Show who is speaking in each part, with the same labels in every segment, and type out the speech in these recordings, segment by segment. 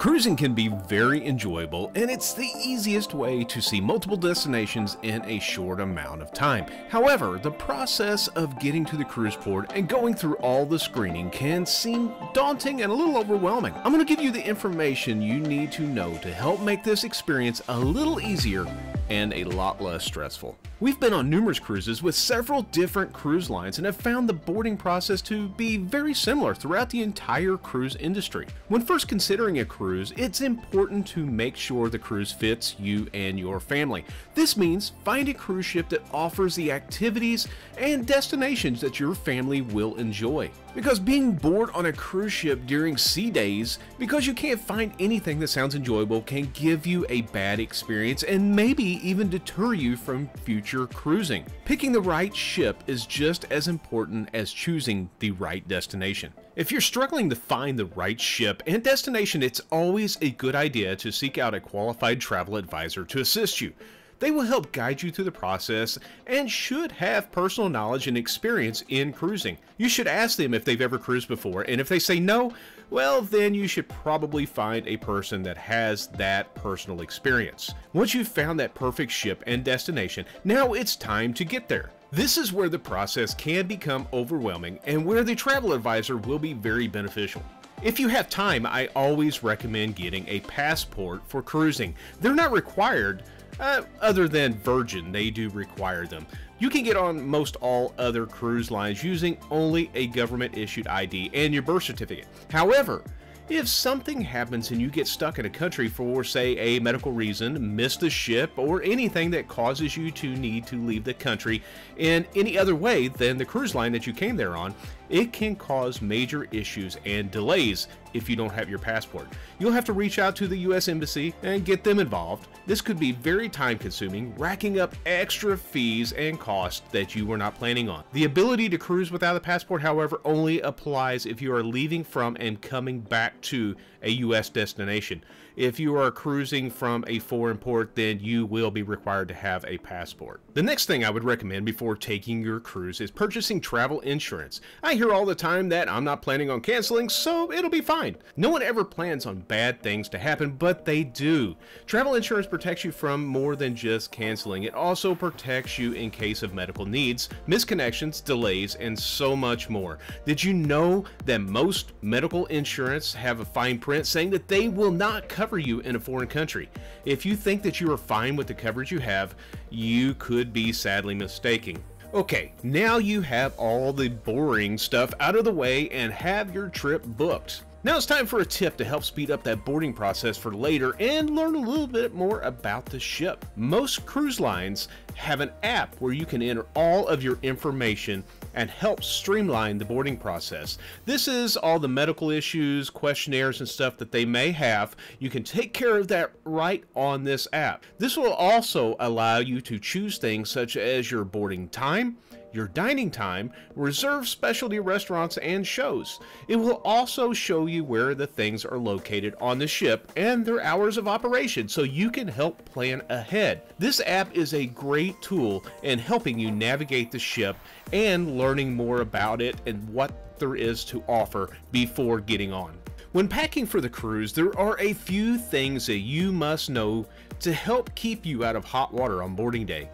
Speaker 1: Cruising can be very enjoyable and it's the easiest way to see multiple destinations in a short amount of time. However, the process of getting to the cruise port and going through all the screening can seem daunting and a little overwhelming. I'm going to give you the information you need to know to help make this experience a little easier and a lot less stressful. We've been on numerous cruises with several different cruise lines and have found the boarding process to be very similar throughout the entire cruise industry. When first considering a cruise, it's important to make sure the cruise fits you and your family. This means find a cruise ship that offers the activities and destinations that your family will enjoy. Because being bored on a cruise ship during sea days because you can't find anything that sounds enjoyable can give you a bad experience and maybe even deter you from future cruising. Picking the right ship is just as important as choosing the right destination. If you're struggling to find the right ship and destination, it's always a good idea to seek out a qualified travel advisor to assist you. They will help guide you through the process and should have personal knowledge and experience in cruising. You should ask them if they've ever cruised before, and if they say no, well, then you should probably find a person that has that personal experience. Once you've found that perfect ship and destination, now it's time to get there. This is where the process can become overwhelming and where the travel advisor will be very beneficial. If you have time, I always recommend getting a passport for cruising. They're not required, uh, other than Virgin, they do require them. You can get on most all other cruise lines using only a government issued ID and your birth certificate. However, if something happens and you get stuck in a country for, say, a medical reason, miss the ship, or anything that causes you to need to leave the country in any other way than the cruise line that you came there on, it can cause major issues and delays if you don't have your passport. You'll have to reach out to the U.S. Embassy and get them involved. This could be very time consuming, racking up extra fees and costs that you were not planning on. The ability to cruise without a passport, however, only applies if you are leaving from and coming back to a U.S. destination. If you are cruising from a foreign port, then you will be required to have a passport. The next thing I would recommend before taking your cruise is purchasing travel insurance. I hear all the time that I'm not planning on canceling, so it'll be fine. No one ever plans on bad things to happen, but they do. Travel insurance protects you from more than just canceling. It also protects you in case of medical needs, misconnections, delays, and so much more. Did you know that most medical insurance have a fine print saying that they will not cover you in a foreign country? If you think that you are fine with the coverage you have, you could be sadly mistaken. Okay, now you have all the boring stuff out of the way and have your trip booked. Now it's time for a tip to help speed up that boarding process for later and learn a little bit more about the ship. Most cruise lines have an app where you can enter all of your information and help streamline the boarding process. This is all the medical issues, questionnaires, and stuff that they may have. You can take care of that right on this app. This will also allow you to choose things such as your boarding time, your dining time, reserve specialty restaurants and shows. It will also show you where the things are located on the ship and their hours of operation so you can help plan ahead. This app is a great tool in helping you navigate the ship and learning more about it and what there is to offer before getting on. When packing for the cruise, there are a few things that you must know to help keep you out of hot water on boarding day.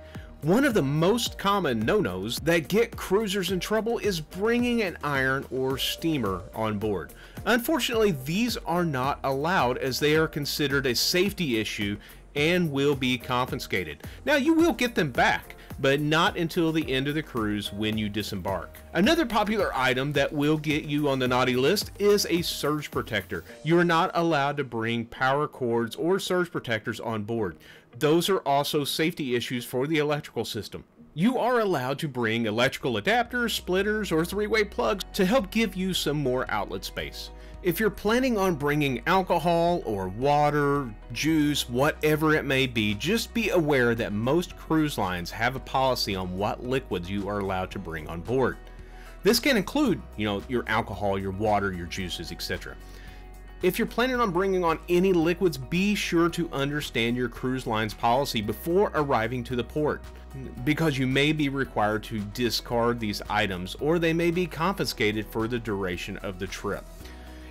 Speaker 1: One of the most common no-nos that get cruisers in trouble is bringing an iron or steamer on board. Unfortunately, these are not allowed as they are considered a safety issue and will be confiscated. Now you will get them back, but not until the end of the cruise when you disembark. Another popular item that will get you on the naughty list is a surge protector. You are not allowed to bring power cords or surge protectors on board. Those are also safety issues for the electrical system. You are allowed to bring electrical adapters, splitters, or three-way plugs to help give you some more outlet space. If you're planning on bringing alcohol or water, juice, whatever it may be, just be aware that most cruise lines have a policy on what liquids you are allowed to bring on board. This can include, you know, your alcohol, your water, your juices, etc. If you're planning on bringing on any liquids, be sure to understand your cruise line's policy before arriving to the port, because you may be required to discard these items or they may be confiscated for the duration of the trip.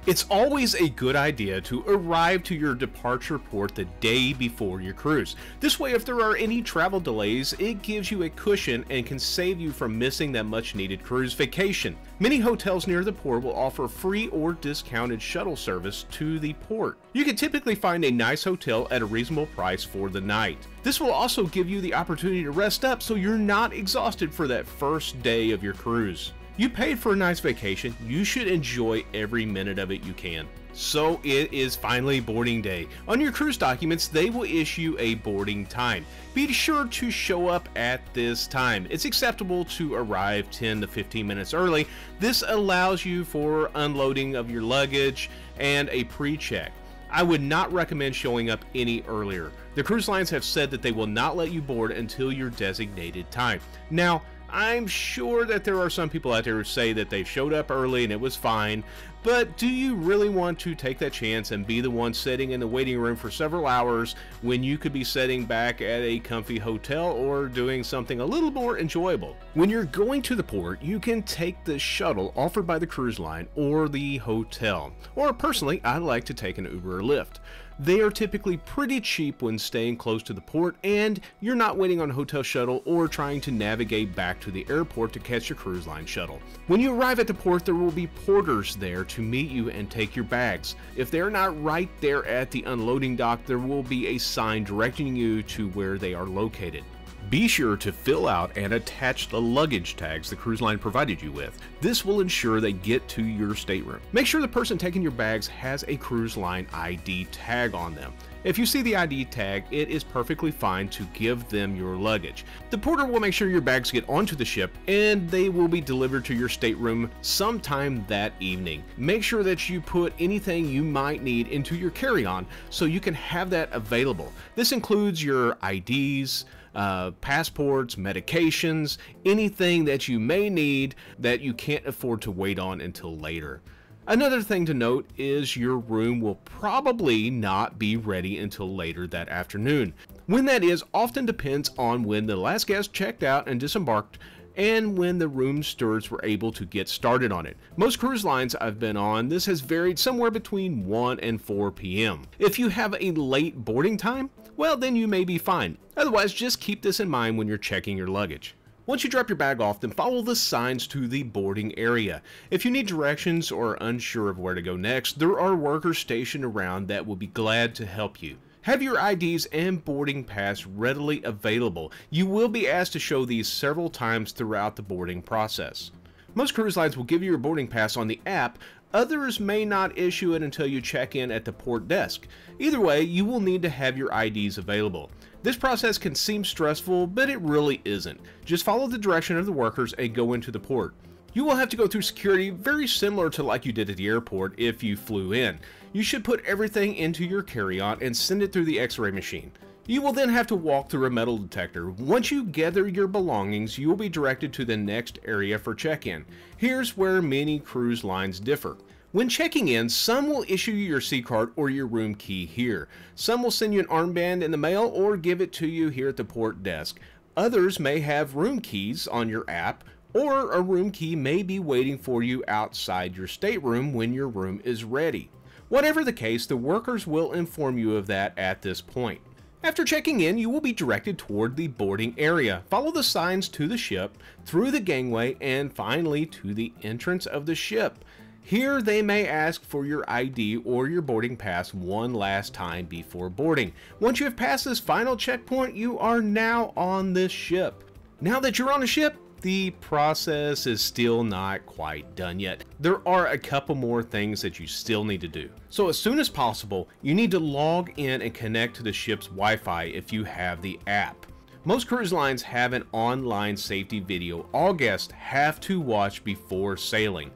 Speaker 1: It's always a good idea to arrive to your departure port the day before your cruise. This way, if there are any travel delays, it gives you a cushion and can save you from missing that much needed cruise vacation. Many hotels near the port will offer free or discounted shuttle service to the port. You can typically find a nice hotel at a reasonable price for the night. This will also give you the opportunity to rest up so you're not exhausted for that first day of your cruise. You paid for a nice vacation, you should enjoy every minute of it you can. So it is finally boarding day. On your cruise documents, they will issue a boarding time. Be sure to show up at this time. It's acceptable to arrive 10 to 15 minutes early. This allows you for unloading of your luggage and a pre-check. I would not recommend showing up any earlier. The cruise lines have said that they will not let you board until your designated time. Now, I'm sure that there are some people out there who say that they showed up early and it was fine, but do you really want to take that chance and be the one sitting in the waiting room for several hours when you could be sitting back at a comfy hotel or doing something a little more enjoyable? When you're going to the port, you can take the shuttle offered by the cruise line or the hotel. Or personally, I like to take an Uber or Lyft. They are typically pretty cheap when staying close to the port, and you're not waiting on a hotel shuttle or trying to navigate back to the airport to catch your cruise line shuttle. When you arrive at the port, there will be porters there to meet you and take your bags. If they're not right there at the unloading dock, there will be a sign directing you to where they are located. Be sure to fill out and attach the luggage tags the cruise line provided you with. This will ensure they get to your stateroom. Make sure the person taking your bags has a cruise line ID tag on them. If you see the ID tag, it is perfectly fine to give them your luggage. The porter will make sure your bags get onto the ship and they will be delivered to your stateroom sometime that evening. Make sure that you put anything you might need into your carry-on so you can have that available. This includes your IDs, uh, passports, medications, anything that you may need that you can't afford to wait on until later. Another thing to note is your room will probably not be ready until later that afternoon. When that is often depends on when the last guest checked out and disembarked and when the room stewards were able to get started on it. Most cruise lines I've been on, this has varied somewhere between 1 and 4 p.m. If you have a late boarding time, well then you may be fine. Otherwise, just keep this in mind when you're checking your luggage. Once you drop your bag off, then follow the signs to the boarding area. If you need directions or are unsure of where to go next, there are workers stationed around that will be glad to help you. Have your IDs and boarding pass readily available. You will be asked to show these several times throughout the boarding process. Most cruise lines will give you your boarding pass on the app, Others may not issue it until you check in at the port desk. Either way, you will need to have your IDs available. This process can seem stressful, but it really isn't. Just follow the direction of the workers and go into the port. You will have to go through security very similar to like you did at the airport if you flew in. You should put everything into your carry-on and send it through the x-ray machine. You will then have to walk through a metal detector. Once you gather your belongings, you will be directed to the next area for check-in. Here's where many cruise lines differ. When checking in, some will issue you your C card or your room key here. Some will send you an armband in the mail or give it to you here at the port desk. Others may have room keys on your app, or a room key may be waiting for you outside your stateroom when your room is ready. Whatever the case, the workers will inform you of that at this point. After checking in, you will be directed toward the boarding area. Follow the signs to the ship, through the gangway, and finally to the entrance of the ship. Here they may ask for your ID or your boarding pass one last time before boarding. Once you have passed this final checkpoint, you are now on this ship. Now that you're on a ship, the process is still not quite done yet. There are a couple more things that you still need to do. So as soon as possible, you need to log in and connect to the ship's Wi-Fi if you have the app. Most cruise lines have an online safety video all guests have to watch before sailing.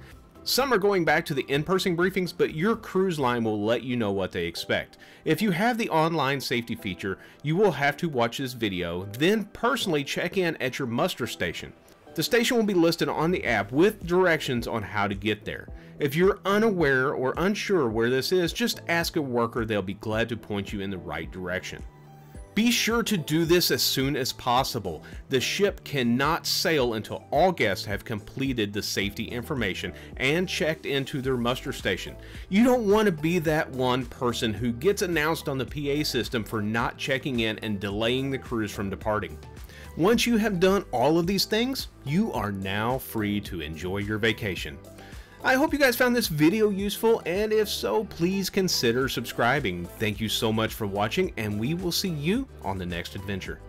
Speaker 1: Some are going back to the in-person briefings, but your cruise line will let you know what they expect. If you have the online safety feature, you will have to watch this video, then personally check in at your muster station. The station will be listed on the app with directions on how to get there. If you're unaware or unsure where this is, just ask a worker, they'll be glad to point you in the right direction. Be sure to do this as soon as possible. The ship cannot sail until all guests have completed the safety information and checked into their muster station. You don't want to be that one person who gets announced on the PA system for not checking in and delaying the cruise from departing. Once you have done all of these things, you are now free to enjoy your vacation. I hope you guys found this video useful, and if so, please consider subscribing. Thank you so much for watching, and we will see you on the next adventure.